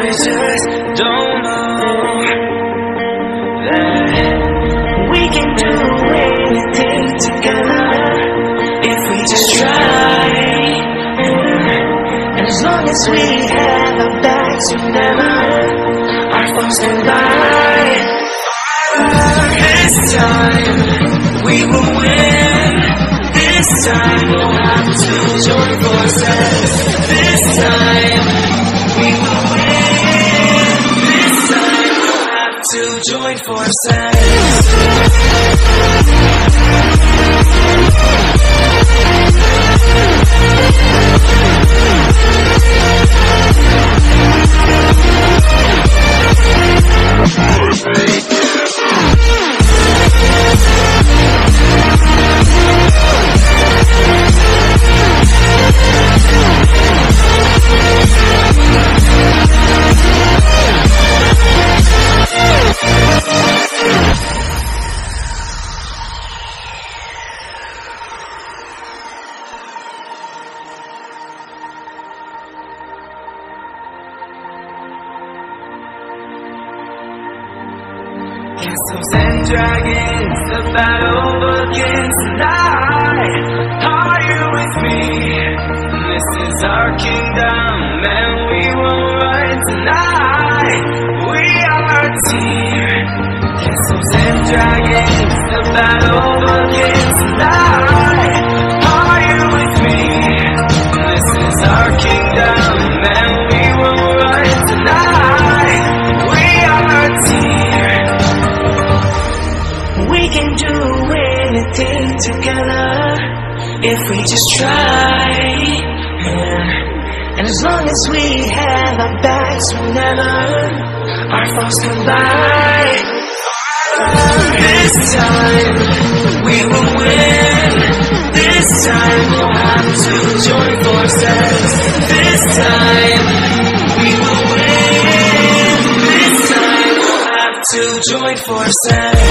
we just don't know that we can do anything together if we just try. And as long as we have our backs together, our foes can lie. This time we will win. This time we'll have to join forces. This time we will win. Join forces. Castles and dragons, the battle begins tonight. Are you with me? This is our kingdom, and we will tonight. We are a team. Castles and dragons, the battle begins tonight. Together if we just try. Yeah. And as long as we have our backs we'll never our come by. This time we will win. This time we'll have to join forces. This time we will win. This time we'll have to join forces.